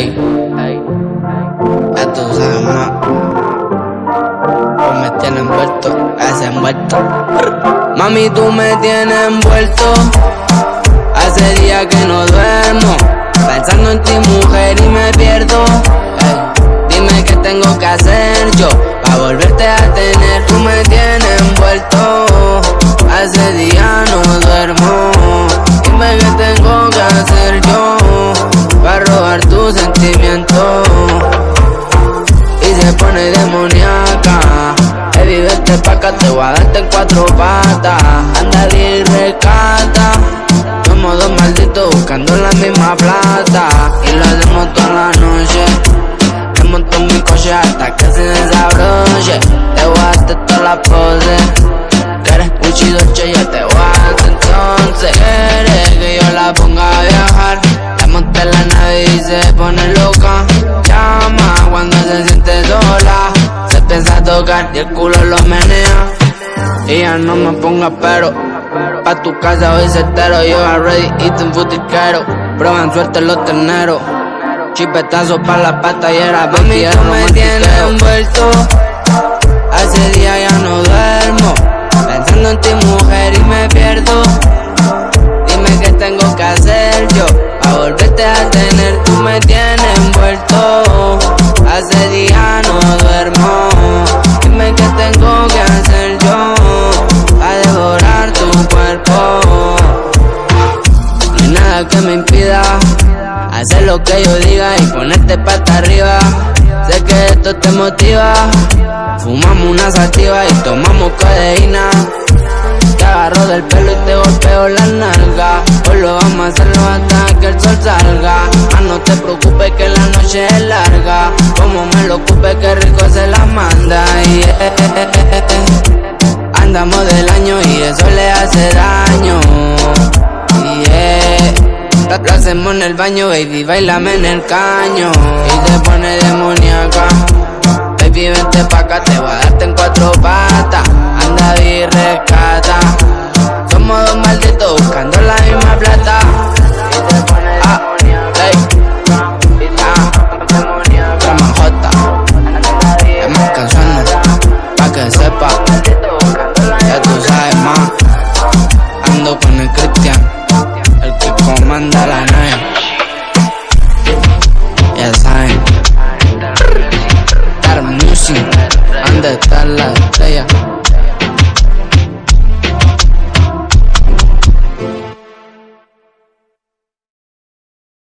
Ey, ya tú sabes más. Me tienes envuelto, ese envuelto. Mami, tú me tienes envuelto. Hace días que no duermo. Pensando en ti, mujer, y me pierdo. dime qué tengo que hacer yo. Pa' volverte a tener, tú me tienes envuelto. Hace días pone demoníaca. Baby, vete pa' acá, te voy a darte en cuatro patas. Anda y rescata. Somos dos malditos buscando la misma plata. Y lo hacemos toda la noche. Me monto en mi coche hasta que se desabroche. Te voy a hacer toda la pose. Que eres un chido, che, yo te voy a hacer entonces. Quieres que yo la ponga a viajar. La monté en la nave y se pone loca. Cuando se siente sola. Se empieza a tocar y el culo lo menea. Y ya no me ponga pero. Pa' tu casa hoy certero, yo already eating food quiero. Prueban suerte los terneros. Chipetazo pa' la pata y era Mami, tú me tienes envuelto. Hace días ya no duermo. Pensando en ti, mujer, y me pierdo. Dime qué tengo que hacer yo. Pa' volverte a tener, tú me tienes. Hace días no duermo. Dime qué tengo que hacer yo. Pa' devorar tu cuerpo. No hay nada que me impida hacer lo que yo diga y ponerte pata arriba. Sé que esto te motiva. Fumamos una sativa y tomamos codeína. Te agarro del pelo y te golpeo la nalga. Hoy lo vamos a hacerlo hasta el sol salga. Ah, no te preocupes que la noche es larga. Como me lo ocupe, que rico se la manda. Yeah. Andamos del año y eso le hace daño. Yeah. Lo, hacemos en el baño, baby, bailame en el caño. Y te pone demoníaca. Baby, vente pa' acá, te voy a darte nine. Yes, I'm. Got a new the light.